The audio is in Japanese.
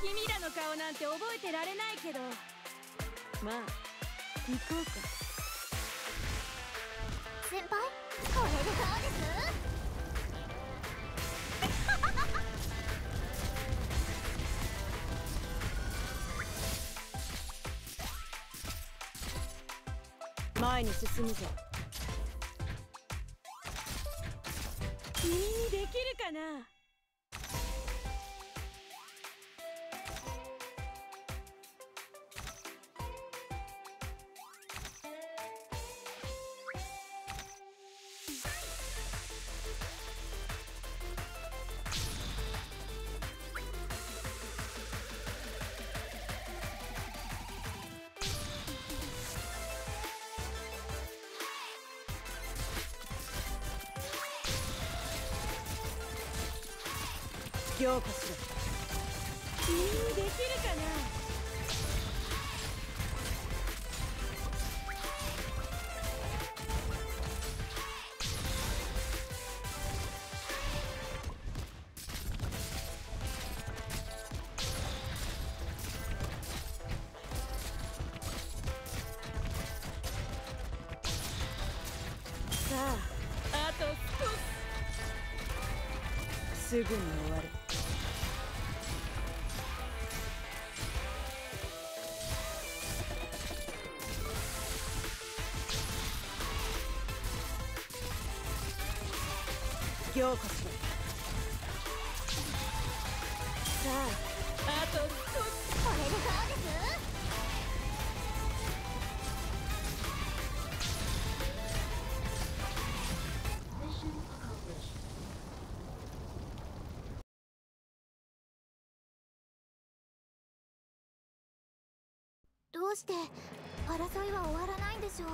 君らの顔なんて覚えてられないけど。まあ行こうか。先輩？これでどうです？前に進むぞ。君にできるかな？強化しろ君にできるかなさあ。すぐに終わる。強化しろさあ。あと少しこれでどうして争いは終わらないんでしょう？